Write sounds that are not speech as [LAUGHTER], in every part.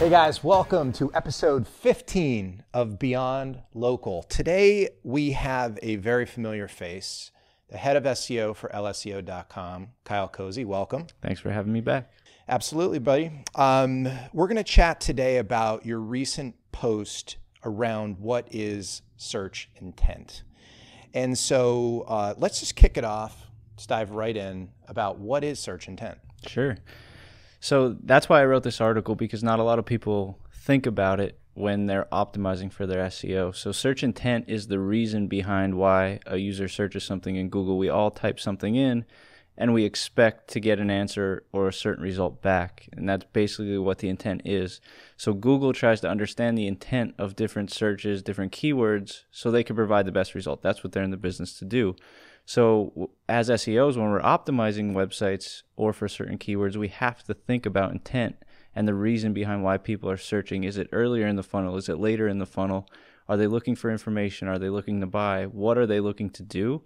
Hey guys, welcome to episode 15 of Beyond Local. Today we have a very familiar face, the head of SEO for LSEO.com, Kyle Cozy. Welcome. Thanks for having me back. Absolutely, buddy. Um, we're going to chat today about your recent post around what is search intent. And so uh, let's just kick it off, let's dive right in about what is search intent. Sure. So that's why I wrote this article because not a lot of people think about it when they're optimizing for their SEO. So search intent is the reason behind why a user searches something in Google. We all type something in and we expect to get an answer or a certain result back. And that's basically what the intent is. So Google tries to understand the intent of different searches, different keywords, so they can provide the best result. That's what they're in the business to do. So, as SEOs, when we're optimizing websites or for certain keywords, we have to think about intent and the reason behind why people are searching. Is it earlier in the funnel? Is it later in the funnel? Are they looking for information? Are they looking to buy? What are they looking to do?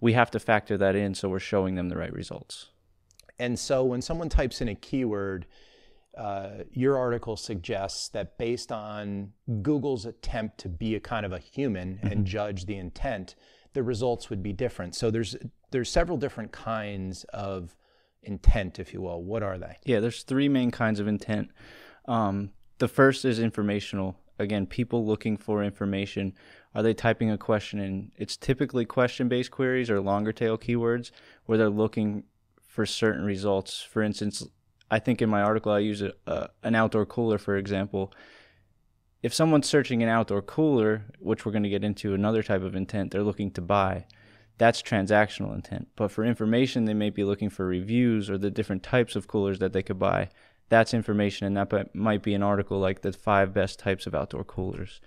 We have to factor that in so we're showing them the right results. And so, when someone types in a keyword, uh, your article suggests that based on Google's attempt to be a kind of a human mm-hmm. and judge the intent, the results would be different. So there's there's several different kinds of intent, if you will. What are they? Yeah, there's three main kinds of intent. Um, the first is informational. Again, people looking for information. Are they typing a question in? It's typically question-based queries or longer tail keywords where they're looking for certain results. For instance, I think in my article I use a, an outdoor cooler, for example if someone's searching an outdoor cooler, which we're going to get into another type of intent, they're looking to buy. That's transactional intent. But for information, they may be looking for reviews or the different types of coolers that they could buy. That's information, and that might be an article like the five best types of outdoor coolers.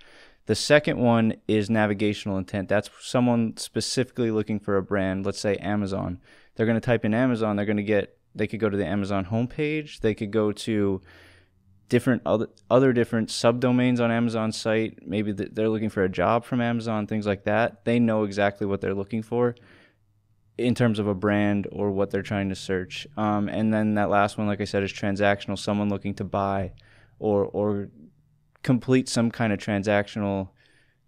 The second one is navigational intent. That's someone specifically looking for a brand, let's say Amazon. They're going to type in Amazon, they're going to get, they could go to the Amazon homepage, they could go to different other other different subdomains on Amazon's site. Maybe they're looking for a job from Amazon, things like that. They know exactly what they're looking for in terms of a brand or what they're trying to search. Um, and then that last one, like I said, is transactional. Someone looking to buy or or complete some kind of transactional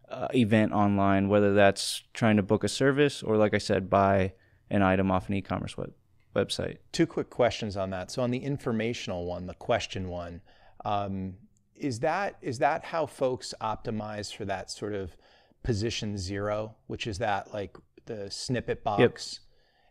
uh, event online, whether that's trying to book a service or, like I said, buy an item off an e-commerce web website. Two quick questions on that. So on the informational one, the question one um, is that is that how folks optimize for that sort of position zero, which is that like the snippet box? Yep.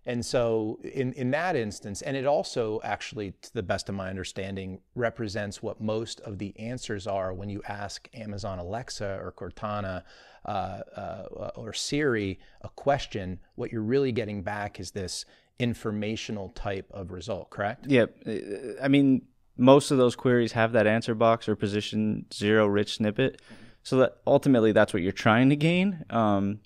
And so in, in that instance, and it also actually, to the best of my understanding, represents what most of the answers are when you ask Amazon Alexa or Cortana uh, uh, or Siri a question. What you're really getting back is this informational type of result, correct? Yep. I mean, most of those queries have that answer box or position zero rich snippet. So that ultimately that's what you're trying to gain. Um,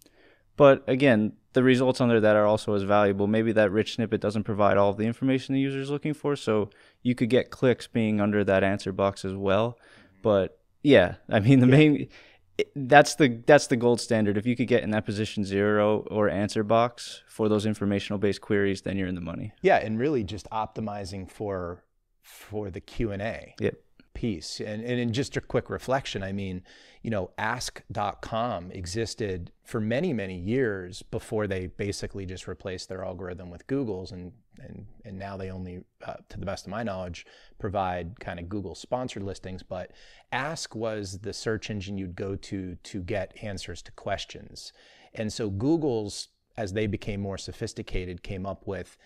but again, the results under that are also as valuable. Maybe that rich snippet doesn't provide all of the information the user is looking for, so you could get clicks being under that answer box as well. But yeah, I mean the yeah. main that's the that's the gold standard. If you could get in that position zero or answer box for those informational based queries, then you're in the money. Yeah, and really just optimizing for for the Q&A yep. Piece. And, and in just a quick reflection, I mean, you know, ask.com existed for many, many years before they basically just replaced their algorithm with Google's. And, and, and now they only, uh, to the best of my knowledge, provide kind of Google sponsored listings. But Ask was the search engine you'd go to to get answers to questions. And so Google's, as they became more sophisticated, came up with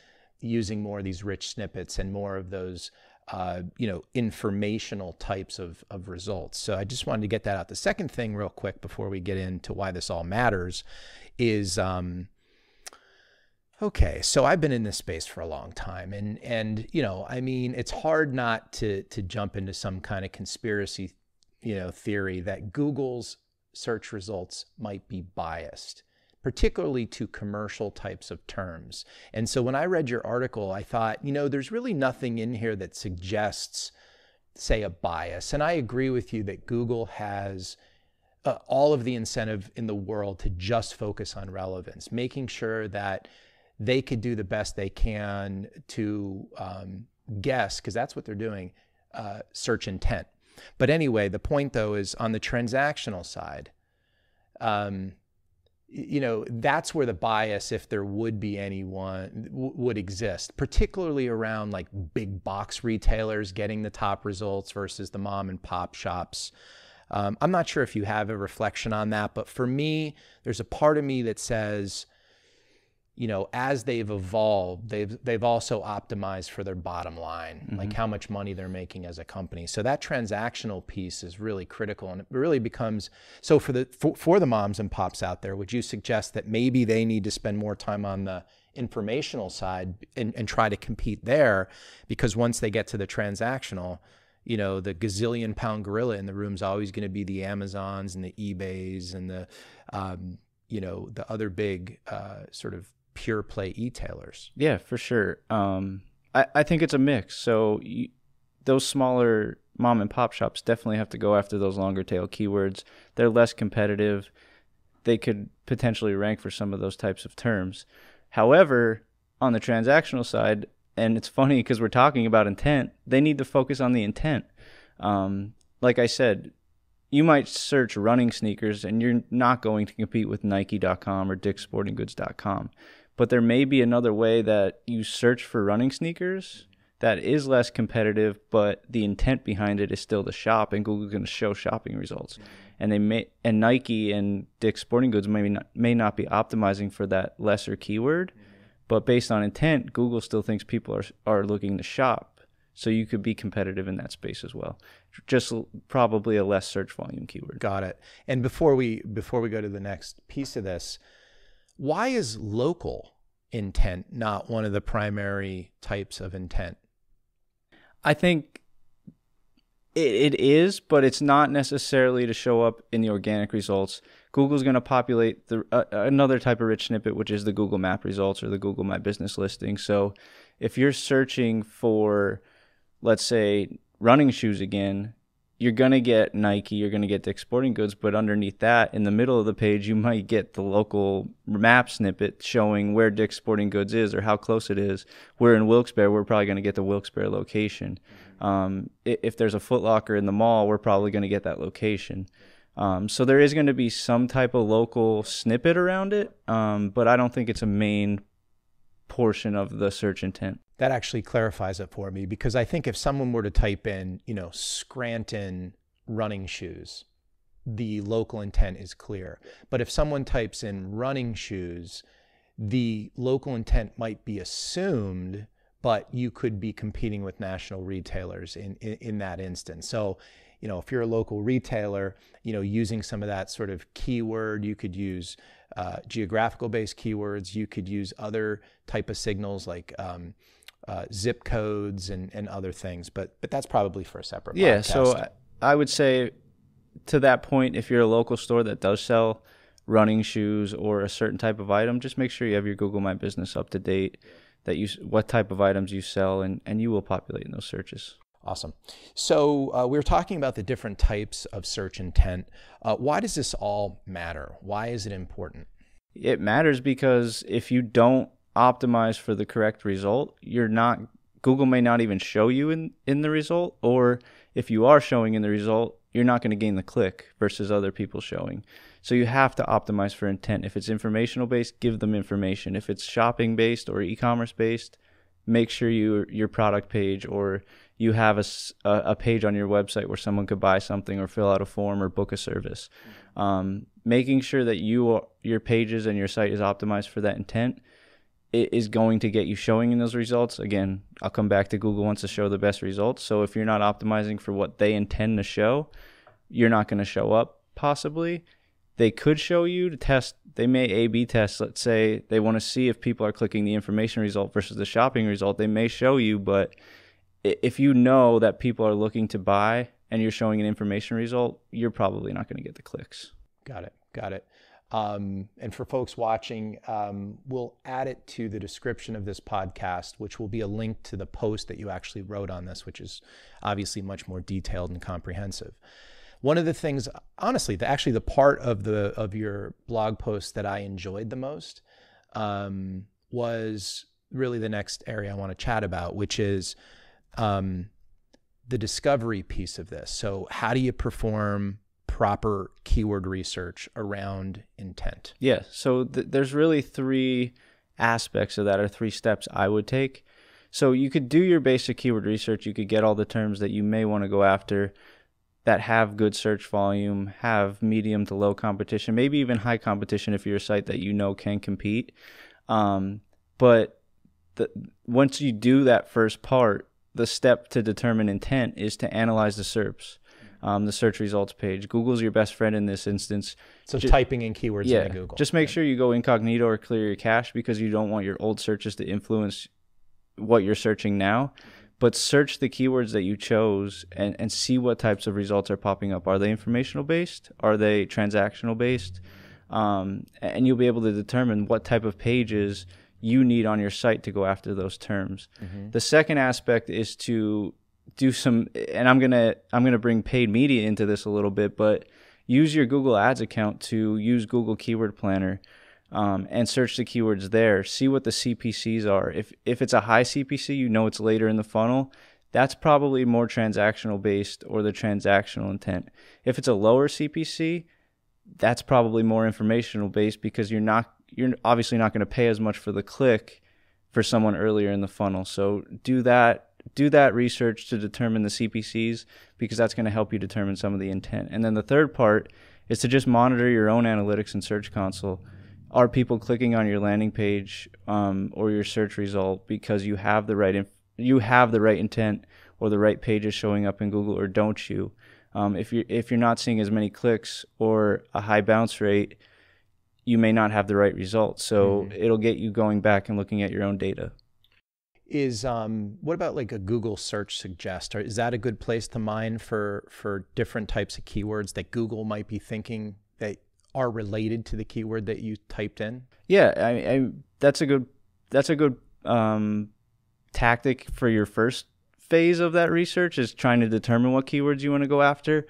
using more of these rich snippets and more of those uh, you know, informational types of, of results. So I just wanted to get that out. The second thing, real quick, before we get into why this all matters, is um, okay. So I've been in this space for a long time, and and you know, I mean, it's hard not to to jump into some kind of conspiracy, you know, theory that Google's search results might be biased particularly to commercial types of terms. And so when I read your article, I thought, you know, there's really nothing in here that suggests say a bias. And I agree with you that Google has uh, all of the incentive in the world to just focus on relevance, making sure that they could do the best they can to um, guess, because that's what they're doing, uh, search intent. But anyway, the point though is on the transactional side, um, you know, that's where the bias, if there would be anyone, w- would exist, particularly around like big box retailers getting the top results versus the mom and pop shops. Um, I'm not sure if you have a reflection on that, but for me, there's a part of me that says, you know, as they've evolved, they've they've also optimized for their bottom line, mm-hmm. like how much money they're making as a company. So that transactional piece is really critical, and it really becomes so for the for, for the moms and pops out there. Would you suggest that maybe they need to spend more time on the informational side and, and try to compete there, because once they get to the transactional, you know, the gazillion pound gorilla in the room is always going to be the Amazons and the eBays and the, um, you know, the other big uh, sort of pure play e-tailers. Yeah, for sure. Um, I, I think it's a mix. So you, those smaller mom and pop shops definitely have to go after those longer tail keywords. They're less competitive. They could potentially rank for some of those types of terms. However, on the transactional side, and it's funny because we're talking about intent. They need to focus on the intent. Um, like I said, you might search running sneakers and you're not going to compete with Nike.com or Dick'sSportingGoods.com. But there may be another way that you search for running sneakers that is less competitive, but the intent behind it is still to shop, and Google's going to show shopping results. And they may and Nike and Dick's Sporting Goods may not may not be optimizing for that lesser keyword. But based on intent, Google still thinks people are are looking to shop. So you could be competitive in that space as well. Just probably a less search volume keyword. Got it. And before we before we go to the next piece of this, why is local intent not one of the primary types of intent? I think it, it is, but it's not necessarily to show up in the organic results. Google's going to populate the uh, another type of rich snippet, which is the Google Map results or the Google My Business listing. So, if you're searching for, let's say, running shoes again, you're going to get Nike, you're going to get Dick's Sporting Goods, but underneath that, in the middle of the page, you might get the local map snippet showing where Dick's Sporting Goods is or how close it is. We're in Wilkes-Barre, we're probably going to get the Wilkes-Barre location. Um, if there's a Footlocker in the mall, we're probably going to get that location. Um, so there is going to be some type of local snippet around it, um, but I don't think it's a main portion of the search intent. That actually clarifies it for me because I think if someone were to type in, you know, Scranton running shoes, the local intent is clear. But if someone types in running shoes, the local intent might be assumed, but you could be competing with national retailers in, in, in that instance. So, you know, if you're a local retailer, you know, using some of that sort of keyword, you could use uh, geographical based keywords. You could use other type of signals like um, uh, zip codes and, and other things. But but that's probably for a separate. Yeah. Podcast. So I would say to that point, if you're a local store that does sell running shoes or a certain type of item, just make sure you have your Google My Business up to date. That you what type of items you sell, and and you will populate in those searches. Awesome. So uh, we were talking about the different types of search intent. Uh, why does this all matter? Why is it important? It matters because if you don't optimize for the correct result, you're not. Google may not even show you in in the result, or if you are showing in the result, you're not going to gain the click versus other people showing. So you have to optimize for intent. If it's informational based, give them information. If it's shopping based or e-commerce based, make sure you your product page or you have a, a page on your website where someone could buy something or fill out a form or book a service. Mm-hmm. Um, making sure that you your pages and your site is optimized for that intent it is going to get you showing in those results. Again, I'll come back to Google wants to show the best results. So if you're not optimizing for what they intend to show, you're not going to show up possibly. They could show you to test, they may A B test. Let's say they want to see if people are clicking the information result versus the shopping result. They may show you, but if you know that people are looking to buy and you're showing an information result, you're probably not going to get the clicks. Got it. Got it. Um, and for folks watching, um, we'll add it to the description of this podcast, which will be a link to the post that you actually wrote on this, which is obviously much more detailed and comprehensive. One of the things, honestly, the, actually the part of the of your blog post that I enjoyed the most um, was really the next area I want to chat about, which is um, the discovery piece of this. So, how do you perform proper keyword research around intent? Yeah. So th- there's really three aspects of that, or three steps I would take. So you could do your basic keyword research. You could get all the terms that you may want to go after that have good search volume, have medium to low competition, maybe even high competition if you're a site that you know can compete. Um, but the, once you do that first part, the step to determine intent is to analyze the SERPs um, the search results page. Google's your best friend in this instance. So just, typing in keywords yeah, into Google. Just make sure you go incognito or clear your cache because you don't want your old searches to influence what you're searching now. But search the keywords that you chose and, and see what types of results are popping up. Are they informational based? Are they transactional based? Um, and you'll be able to determine what type of pages you need on your site to go after those terms. Mm-hmm. The second aspect is to do some and I'm to I'm to bring paid media into this a little bit, but use your Google Ads account to use Google Keyword Planner um, and search the keywords there. See what the CPCs are. If if it's a high CPC, you know it's later in the funnel. That's probably more transactional based or the transactional intent. If it's a lower CPC, that's probably more informational based because you're not you're obviously not going to pay as much for the click for someone earlier in the funnel. So do that do that research to determine the CPCs because that's going to help you determine some of the intent. And then the third part is to just monitor your own analytics and search console. Are people clicking on your landing page um, or your search result because you have the right inf- you have the right intent or the right pages showing up in Google, or don't you? Um, if you if you're not seeing as many clicks or a high bounce rate, you may not have the right results. So mm-hmm. it'll get you going back and looking at your own data is um, what about like a Google search suggest? Is that a good place to mine for for different types of keywords that Google might be thinking that are related to the keyword that you typed in? Yeah, I, I that's a good that's a good um, tactic for your first phase of that research is trying to determine what keywords you want to go after.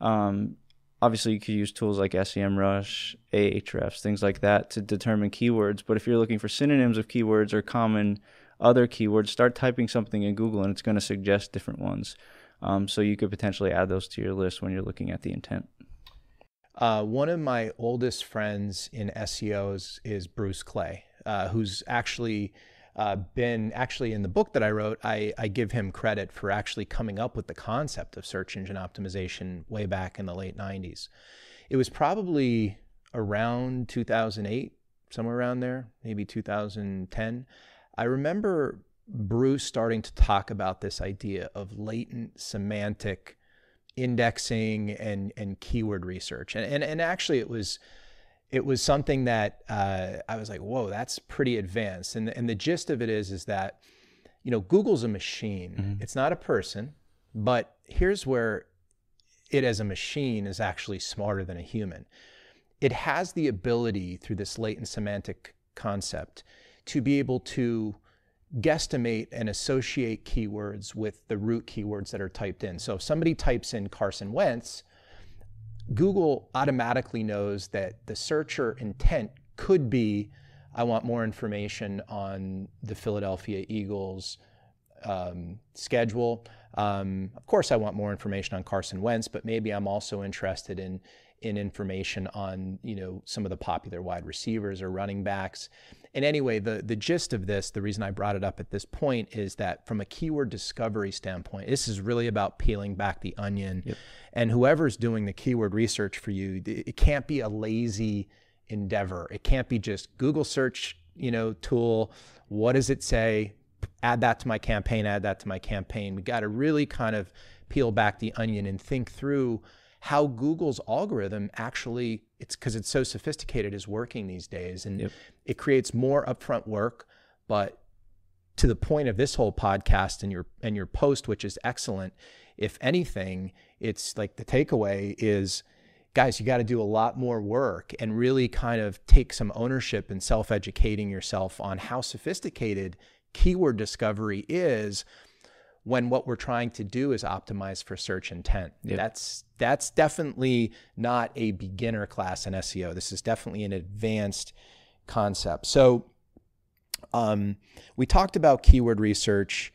Um, obviously, you could use tools like SEMrush, Ahrefs, things like that to determine keywords. But if you're looking for synonyms of keywords or common other keywords, start typing something in Google and it's going to suggest different ones. Um, so you could potentially add those to your list when you're looking at the intent. Uh, one of my oldest friends in SEOs is Bruce Clay, uh, who's actually uh, been actually in the book that I wrote. I, I, give him credit for actually coming up with the concept of search engine optimization way back in the late 90s. It was probably around 2008, somewhere around there, maybe 2010. I remember Bruce starting to talk about this idea of latent semantic indexing and and keyword research, and and, and actually it was it was something that uh, I was like, whoa, that's pretty advanced. And and the gist of it is is that you know Google's a machine; mm-hmm. it's not a person. But here's where it as a machine is actually smarter than a human. It has the ability through this latent semantic concept to be able to guesstimate and associate keywords with the root keywords that are typed in. So if somebody types in Carson Wentz, Google automatically knows that the searcher intent could be I want more information on the Philadelphia Eagles um, schedule. Um, of course, I want more information on Carson Wentz, but maybe I'm also interested in in information on you know some of the popular wide receivers or running backs. And anyway, the the gist of this, the reason I brought it up at this point is that from a keyword discovery standpoint, this is really about peeling back the onion. Yep. And whoever's doing the keyword research for you, it can't be a lazy endeavor. It can't be just Google search, you know, tool. What does it say? Add that to my campaign, add that to my campaign. We got to really kind of peel back the onion and think through how Google's algorithm actually it's because it's so sophisticated is working these days and yep. it creates more upfront work but to the point of this whole podcast and your and your post which is excellent if anything it's like the takeaway is guys, you got to do a lot more work and really kind of take some ownership and self educating yourself on how sophisticated keyword discovery is when what we're trying to do is optimize for search intent. Yep. That's that's definitely not a beginner class in SEO. This is definitely an advanced concept. So um, we talked about keyword research.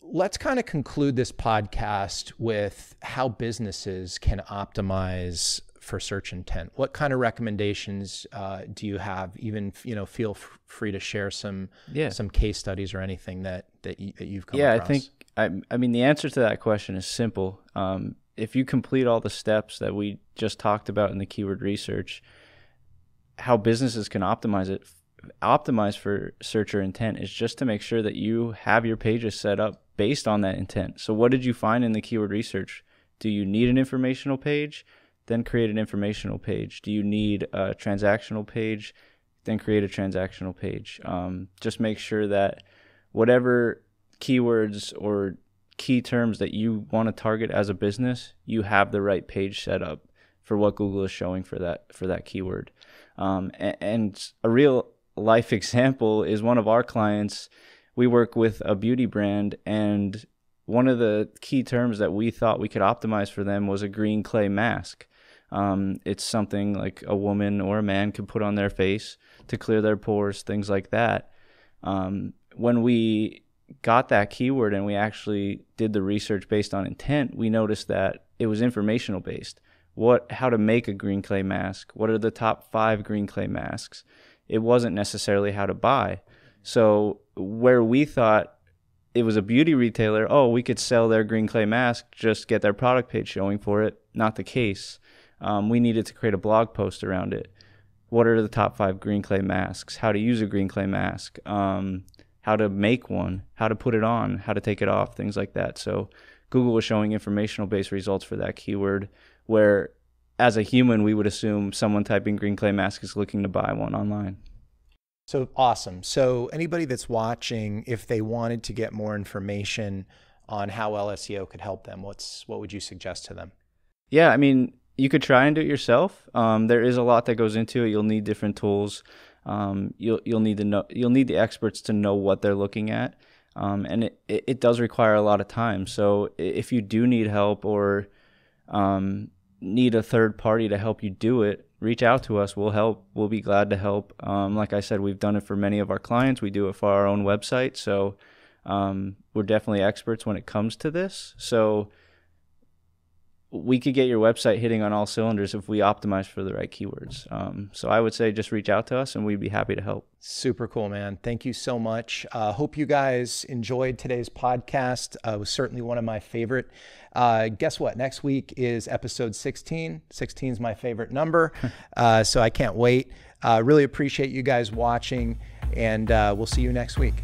Let's kind of conclude this podcast with how businesses can optimize for search intent. What kind of recommendations uh, do you have? Even you know, feel f- free to share some yeah. some case studies or anything that that, you, that you've come yeah, across. I think I, I mean the answer to that question is simple. Um, if you complete all the steps that we just talked about in the keyword research, how businesses can optimize it, optimize for searcher intent is just to make sure that you have your pages set up based on that intent. So, what did you find in the keyword research? Do you need an informational page? Then create an informational page. Do you need a transactional page? Then create a transactional page. Um, just make sure that whatever keywords or key terms that you want to target as a business, you have the right page set up for what Google is showing for that for that keyword. Um, and, and a real life [LAUGHS] example is one of our clients. We work with a beauty brand, and one of the key terms that we thought we could optimize for them was a green clay mask. Um, it's something like a woman or a man could put on their face to clear their pores, things like that. Um, when we got that keyword and we actually did the research based on intent, we noticed that it was informational based. What, how to make a green clay mask? What are the top five green clay masks? It wasn't necessarily how to buy. So where we thought it was a beauty retailer, oh, we could sell their green clay mask, just get their product page showing for it. Not the case um, we needed to create a blog post around it. What are the top five green clay masks? How to use a green clay mask? Um, how to make one? How to put it on? How to take it off? Things like that. So Google was showing informational based results for that keyword where as a human we would assume someone typing green clay mask is looking to buy one online. So awesome. So anybody that's watching, if they wanted to get more information on how LSEO could help them, what's what would you suggest to them? Yeah, I mean, you could try and do it yourself. Um, there is a lot that goes into it. You'll need different tools. Um, you'll you'll need to know you'll need the experts to know what they're looking at, um, and it, it, does require a lot of time. So if you do need help or um, need a third party to help you do it, reach out to us. We'll help. We'll be glad to help. Um, like I said, we've done it for many of our clients. We do it for our own website. So um, we're definitely experts when it comes to this. So we could get your website hitting on all cylinders if we optimize for the right keywords. Um, so I would say just reach out to us and we'd be happy to help. Super cool, man. Thank you so much. Uh, hope you guys enjoyed today's podcast. Uh, it was certainly one of my favorite. Uh, guess what? Next week is episode 16. 16 is my favorite number. [LAUGHS] Uh, so I can't wait. Uh, really appreciate you guys watching, and uh, we'll see you next week.